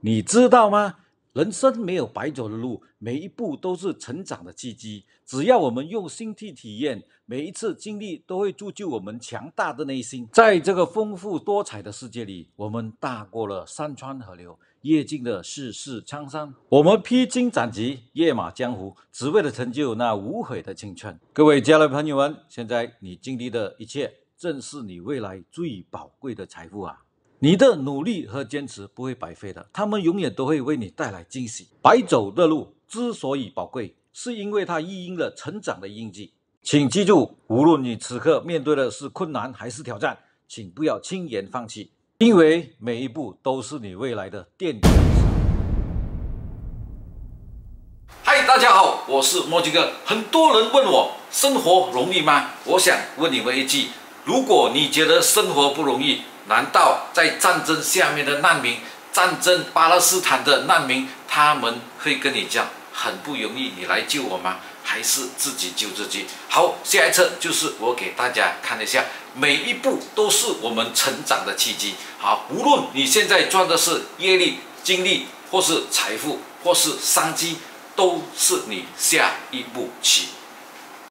你知道吗？人生没有白走的路，每一步都是成长的契机。只要我们用心去体验，每一次经历都会铸就我们强大的内心。在这个丰富多彩的世界里，我们大过了山川河流，阅尽了世事沧桑。我们披荆斩棘，跃马江湖，只为了成就那无悔的青春。各位家人朋友们，现在你经历的一切，正是你未来最宝贵的财富啊！你的努力和坚持不会白费的，他们永远都会为你带来惊喜。白走的路之所以宝贵，是因为它印了成长的印记。请记住，无论你此刻面对的是困难还是挑战，请不要轻言放弃，因为每一步都是你未来的垫脚石。嗨，大家好，我是墨迹哥。很多人问我，生活容易吗？我想问你们一句：如果你觉得生活不容易，难道在战争下面的难民，战争巴勒斯坦的难民，他们会跟你讲很不容易，你来救我吗？还是自己救自己？好，下一次就是我给大家看一下，每一步都是我们成长的契机。好，无论你现在赚的是业力、精力，或是财富，或是商机，都是你下一步棋。